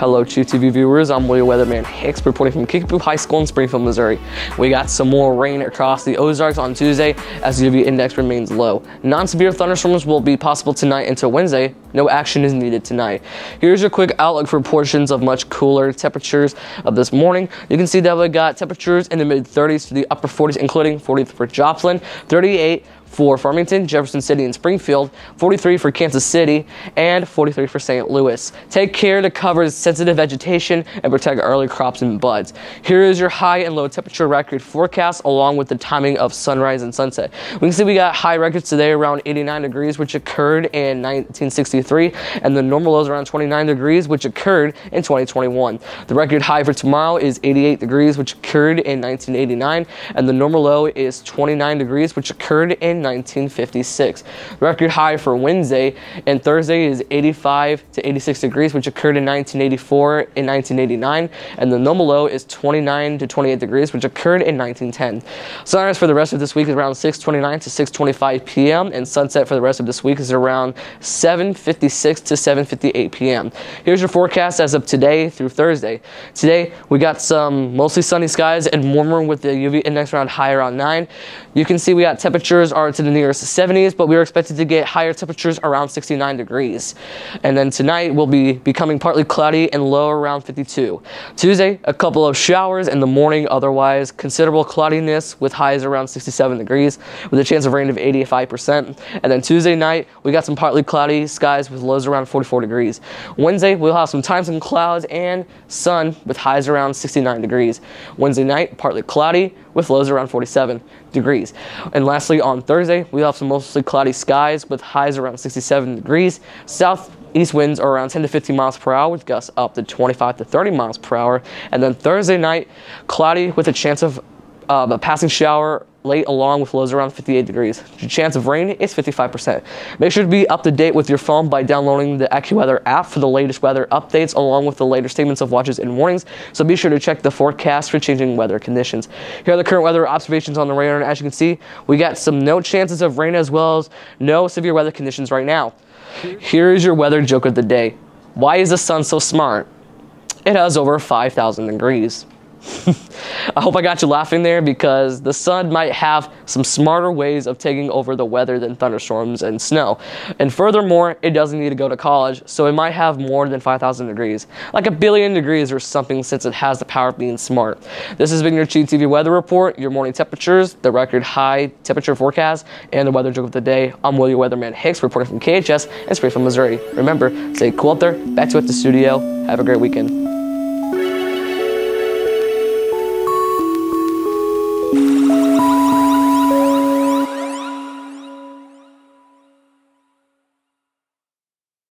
Hello, Chief TV viewers. I'm William Weatherman Hicks reporting from Kickapoo High School in Springfield, Missouri. We got some more rain across the Ozarks on Tuesday as the UV index remains low. Non-severe thunderstorms will be possible tonight until Wednesday. No action is needed tonight. Here's your quick outlook for portions of much cooler temperatures of this morning. You can see that we got temperatures in the mid 30s to the upper 40s, including 40 for Joplin, 38 for Farmington, Jefferson City, and Springfield, 43 for Kansas City, and 43 for St. Louis. Take care to cover sensitive vegetation and protect early crops and buds. Here is your high and low temperature record forecast along with the timing of sunrise and sunset. We can see we got high records today around 89 degrees, which occurred in 1963, and the normal lows around 29 degrees, which occurred in 2021. The record high for tomorrow is 88 degrees, which occurred in 1989, and the normal low is 29 degrees, which occurred in 1956. Record high for Wednesday and Thursday is 85 to 86 degrees, which occurred in 1984 and 1989, and the normal low is 29 to 28 degrees, which occurred in 1910. Sunrise for the rest of this week is around 6:29 to 6:25 p.m., and sunset for the rest of this week is around 7:56 to 7:58 p.m. Here's your forecast as of today through Thursday. Today we got some mostly sunny skies and warmer with the UV index around high around 9. You can see we got temperatures are to the nearest 70s, but we are expected to get higher temperatures around 69 degrees. And then tonight will be becoming partly cloudy and low around 52. Tuesday, a couple of showers in the morning, otherwise considerable cloudiness with highs around 67 degrees with a chance of rain of 85%. And then Tuesday night, we got some partly cloudy skies with lows around 44 degrees. Wednesday, we'll have some times in clouds and sun with highs around 69 degrees. Wednesday night, partly cloudy with lows around 47 degrees. And lastly, on Thursday, we have some mostly cloudy skies with highs around 67 degrees. Southeast winds are around 10 to 15 miles per hour with gusts up to 25 to 30 miles per hour. And then Thursday night, cloudy with a chance of uh, a passing shower late along with lows around 58 degrees. The chance of rain is 55%. Make sure to be up to date with your phone by downloading the AccuWeather app for the latest weather updates along with the latest statements of watches and warnings. So be sure to check the forecast for changing weather conditions. Here are the current weather observations on the radar and as you can see, we got some no chances of rain as well as no severe weather conditions right now. Here is your weather joke of the day. Why is the sun so smart? It has over 5,000 degrees. I hope I got you laughing there because the sun might have some smarter ways of taking over the weather than thunderstorms and snow. And furthermore, it doesn't need to go to college, so it might have more than 5,000 degrees, like a billion degrees or something since it has the power of being smart. This has been your Chief TV weather report, your morning temperatures, the record high temperature forecast, and the weather joke of the day. I'm William Weatherman Hicks reporting from KHS in Springfield, Missouri. Remember, stay cool out there. Back to at the studio. Have a great weekend.